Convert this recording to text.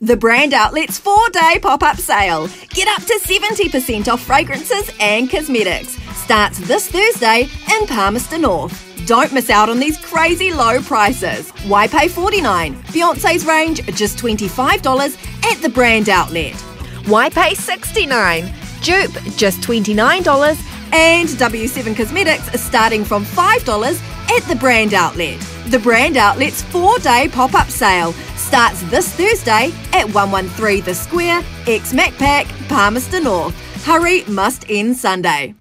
The Brand Outlet's four day pop up sale. Get up to 70% off fragrances and cosmetics. Starts this Thursday in Palmerston North. Don't miss out on these crazy low prices. Why pay $49? Beyonce's range just $25 at the Brand Outlet. Why pay $69? Dupe just $29 and W7 Cosmetics starting from $5 at the Brand Outlet. The Brand Outlet's four day pop up sale starts this Thursday at 113 The Square, ex Macpac, Palmerston North. Hurry must end Sunday.